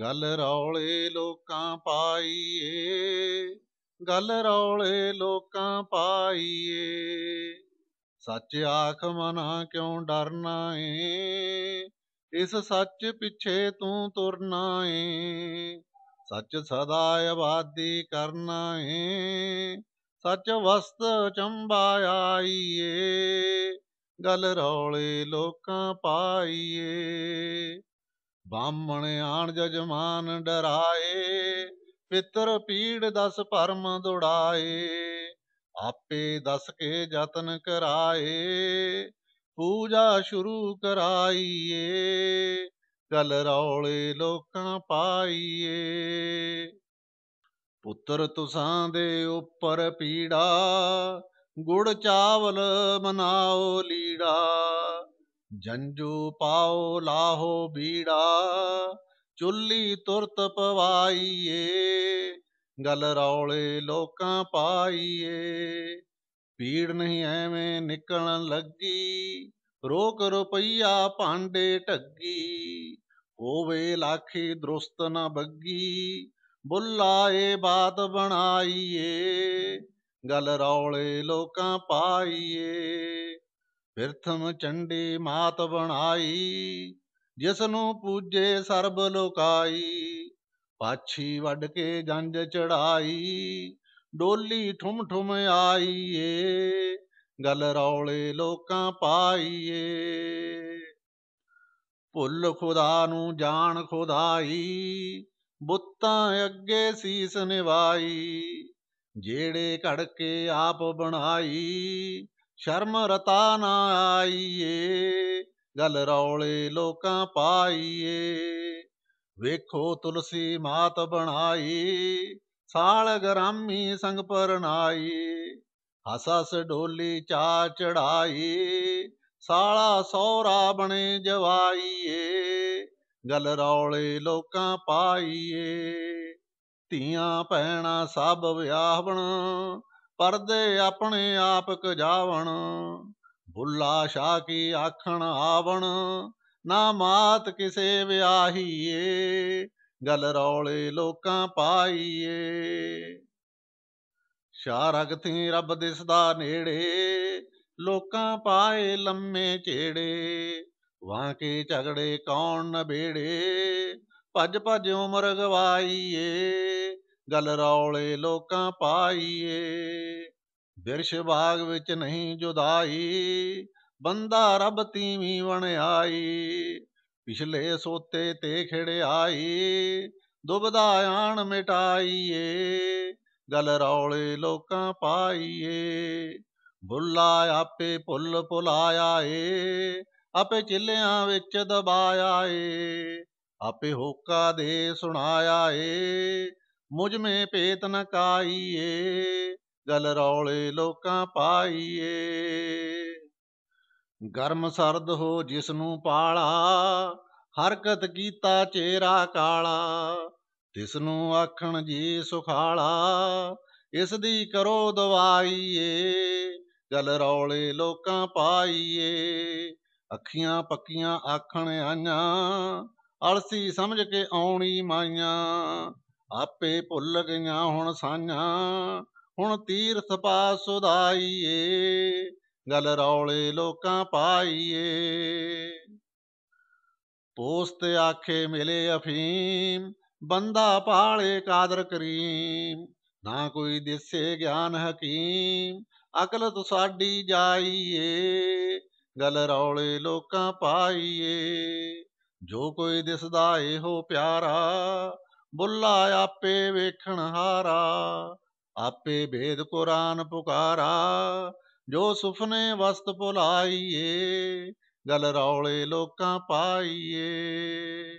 ਗੱਲ ਰੌਲੇ ਲੋਕਾਂ ਪਾਈਏ, ਗੱਲ ਰੌਲੇ ਲੋਕਾਂ ਪਾਈਏ। ਸੱਚ ਆਖ ਮਨਾ ਕਿਉਂ ਡਰਨਾ ਏ? ਇਸ ਸੱਚ ਪਿੱਛੇ ਤੂੰ ਤੁਰਨਾ ਏ। ਸੱਚ ਸਦਾ ਆਬਾਦੀ ਕਰਨਾ ਏ। ਸੱਚ ਵਸਤ ਚੰਬਾ ਆਈਏ, ਗੱਲ ਰੌਲੇ ਲੋਕਾਂ ਪਾਈਏ। ਬਾਹਮਣ ਆਣ ਜਜਮਾਨ ਡਰਾਏ, ਪਿੱਤਰ ਪੀੜ ਦਸ ਭਰਮ ਦੁੜਾਏ, ਆਪੇ ਦੱਸ ਕੇ ਯਤਨ ਕਰਾਏ, ਪੂਜਾ ਸ਼ੁਰੂ ਕਰਾਈਏ, ਗੱਲ ਰੌਲੇ ਲੋਕਾਂ ਪਾਈਏ। ਪੁੱਤਰ ਤੁਸਾਂ ਦੇ ਉੱਪਰ ਪੀੜਾ, ਗੁੜ ਚਾਵਲ ਮਨਾਓ ਲੀੜਾ ਜੰਜੂ ਪਾਓ, ਲਾਹੋ ਬੀੜਾ, ਚੁੱਲੀ ਤੁਰਤ ਪਵਾਈਏ, ਗੱਲ ਰੌਲੇ ਲੋਕਾਂ ਪਾਈਏ। ਪੀੜ ਨਹੀਂ ਐਵੇਂ ਨਿਕਲਣ ਲੱਗੀ, ਰੋਕ ਰੁਪਈਆ ਭਾਂਡੇ ਢੱਗੀ, ਹੋਵੇ ਲਾਖੀ ਦਰੁਸਤ ਨਾ ਬੱਗੀ, ਬੁੱਲਾ ਏ ਬਾਤ ਬਣਾਈਏ, ਗੱਲ ਰੌਲੇ ਲੋਕਾਂ ਪਾਈਏ। ਬਿਰਥਮ ਚੰਡੀ ਮਾਤ ਬਣਾਈ ਜਿਸ ਨੂੰ ਪੂਜੇ ਸਰਬ ਲੋਕਾਈ। ਪਾਛੀ ਵੱਢ ਕੇ ਗੰਜ ਚੜਾਈ, ਡੋਲੀ ਠੁਮ ਠੁਮ ਆਈਏ, ਗੱਲ ਰੌਲੇ ਲੋਕਾਂ ਪਾਈਏ। ਭੁੱਲ ਖੁਦਾ ਨੂੰ ਜਾਣ ਖੁਦਾਈ, ਬੁੱਤਾਂ ਅੱਗੇ ਸੀਸ ਨਿਵਾਈ ਜਿਹੜੇ ਘੜ ਕੇ ਆਪ ਬਣਾਈ ਸ਼ਰਮ ਰਤਾ ਨਾ ਆਈਏ, ਗੱਲ ਰੌਲੇ ਲੋਕਾਂ ਪਾਈਏ। ਵੇਖੋ ਤੁਲਸੀ ਮਾਤ ਬਣਾਈ, ਸਾਲ ਗਰਾਮੀ ਸੰਗ ਪਰਨਾਈ। ਹਸ ਹਸ ਡੋਲੀ ਚਾ ਚੜਾਈ, ਸਾਲਾ ਸੌਰਾ ਬਣੇ ਜਵਾਈਏ। ਗੱਲ ਰੌਲੇ ਲੋਕਾਂ ਪਾਈਏ, ਧੀਆਂ ਭੈਣਾਂ ਸਭ ਵਿਆਹਵਣ ਪਰਦੇ ਆਪਣੇ ਆਪ ਕਜਾਵਣ ਬੁੱਲਾ ਸ਼ਾ ਕੀ ਆਖਣ ਆਵਣ, ਨਾ ਮਾਤ ਕਿਸੇ ਵਿਆਹੀਏ, ਗੱਲ ਰੌਲੇ ਲੋਕਾਂ ਪਾਈਏ। ਸ਼ਾ ਰਗਤੀ ਰੱਬ ਦਿਸਦਾ ਨੇੜੇ, ਲੋਕਾਂ ਪਾਏ ਲੰਮੇ ਝੇੜੇ ਵਾਂ ਕੇ ਝਗੜੇ ਕੌਣ ਨਬੇੜੇ ਭੱਜ ਭੱਜ ਉਮਰ ਗਵਾਈਏ। ਗੱਲ ਰੌਲੇ ਲੋਕਾਂ ਪਾਈਏ। ਬਿਰਸ਼ ਬਾਗ ਵਿੱਚ ਨਹੀਂ ਜੁਦਾਈ, ਬੰਦਾ ਰੱਬ ਤੀਵੀਂ ਬਣ ਆਈ ਪਿਛਲੇ ਸੋਤੇ ਤੇ ਖਿੜਾਈ ਦੁਬਦਾ ਆਣ ਮਿਟਾਈਏ। ਗੱਲ ਰੌਲੇ ਲੋਕਾਂ ਪਾਈਏ, ਬੁੱਲਾ ਆਪੇ ਭੁੱਲ ਭੁਲਾਇਆ ਏ ਆਪੇ ਚਿੱਲਿਆਂ ਵਿੱਚ ਦਬਾਇਆ ਏ ਆਪੇ ਹੋਕਾ ਦੇ ਸੁਣਾਇਆ ਏ ਮੁਝ ਮੇ ਪੇਤ ਨ ਕਾਈਏ, ਗਲ ਰੌਲੇ ਲੋਕਾਂ ਪਾਈਏ। ਗਰਮ ਸਰਦ ਹੋ ਜਿਸ ਨੂੰ ਪਾਲਾ, ਹਰਕਤ ਕੀਤਾ ਚੇਰਾ ਕਾਲਾ ਤਿਸ ਨੂੰ ਆਖਣ ਜੀ ਸੁਖਾਲਾ, ਇਸ ਦੀ ਕਰੋ ਦਵਾਈਏ, ਗਲ ਰੌਲੇ ਲੋਕਾਂ ਪਾਈਏ। ਅੱਖੀਆਂ ਪੱਕੀਆਂ ਆਖਣ ਆਈਆਂ, ਅਲਸੀ ਸਮਝ ਕੇ ਆਉਣੀ ਮਾਈਆਂ ਆਪੇ ਭੁੱਲ ਗਈਆਂ ਹੁਣ ਸਾਈਆਂ ਹੁਣ ਤੀਰਥ ਪਾ ਸੁਦਾਈਏ ਗਲ ਰੌਲੇ ਲੋਕਾਂ ਪਾਈਏ। ਪੋਸਤ ਆਖੇ ਮਿਲੇ ਅਫੀਮ, ਬੰਦਾ ਪਾਲੇ ਕਾਦਰ ਕਰੀਮ, ਨਾ ਕੋਈ ਦਿਸੇ ਗਿਆਨ ਹਕੀਮ, ਅਕਲ ਸਾਡੀ ਜਾਈਏ, ਗਲ ਰੌਲੇ ਲੋਕਾਂ ਪਾਈਏ। ਜੋ ਕੋਈ ਦਿਸਦਾ ਇਹੋ ਪਿਆਰਾ ਬੁੱਲਾ ਆਪੇ ਵੇਖਣ ਹਾਰਾ, ਆਪੇ ਵੇਦ ਕੁਰਾਨ ਪੁਕਾਰਾ, ਜੋ ਸੁਫਨੇ ਵਸਤ ਭੁਲਾਈਏ, ਗਲ ਰੌਲੇ ਲੋਕਾਂ ਪਾਈਏ।